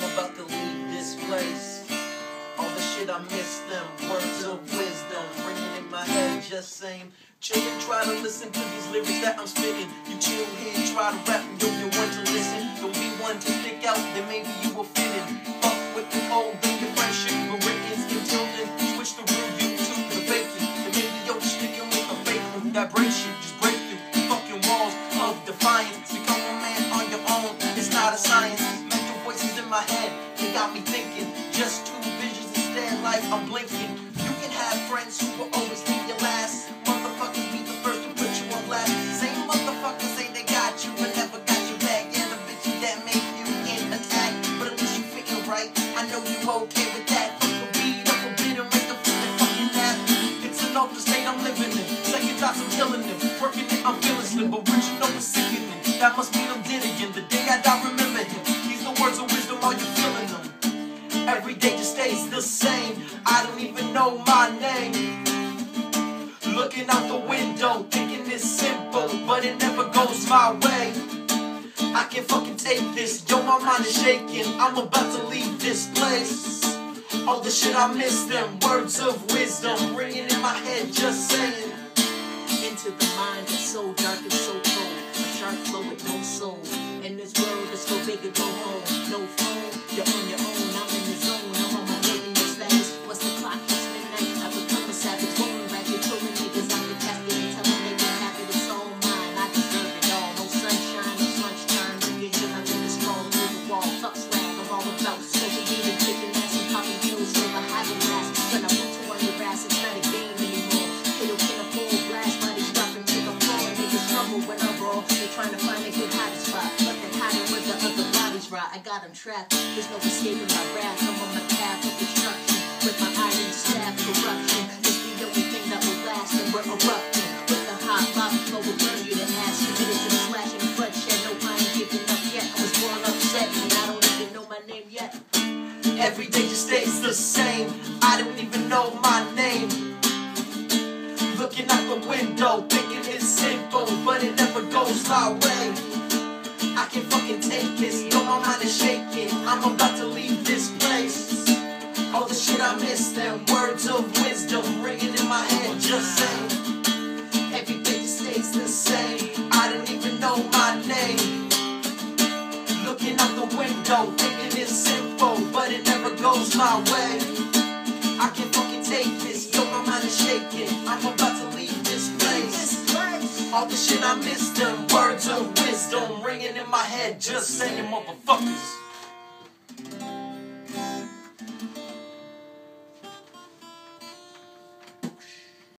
I'm about to leave this place. All the shit I miss them, words of wisdom ringing in my head, just saying. Children, try to listen to these lyrics that I'm spitting. You chill here, try to rap, and yo, you one. Got me thinking. Just two visions instead, like I'm blinking. You can have friends who will stays the same. I don't even know my name. Looking out the window, thinking it's simple, but it never goes my way. I can't fucking take this. Yo, my mind is shaking. I'm about to leave this place. All the shit I miss them. Words of wisdom ringing in my head, just saying. Into the mind that's so dark and so cold. A sharp flow with no soul. And this world that's so big and go home. No phone, trying to find a good hiding spot. But they hiding where the other bodies rot. I got them trapped. There's no escaping my wrath. I'm on my path of destruction. With my iron staff corruption. It's the only thing that will last. And we're erupting. With the hot lava flow will burn you to ash. Committed to the slashing bloodshed. No, I ain't giving up yet. I was born upset. And I don't even know my name yet. Every day just stays the same. I don't even know my name. Looking out the window, thinking it's simple, but it never my way. I can't fucking take this. Yo, my mind is shaking. I'm about to leave this place. All the shit I miss, them words of wisdom ringing in my head, just saying. Every day just stays the same. I don't even know my name. Looking out the window, thinking it's simple, but it never goes my way. I can't fucking take this. All the shit I missed, them words of wisdom ringing in my head, just saying, motherfuckers.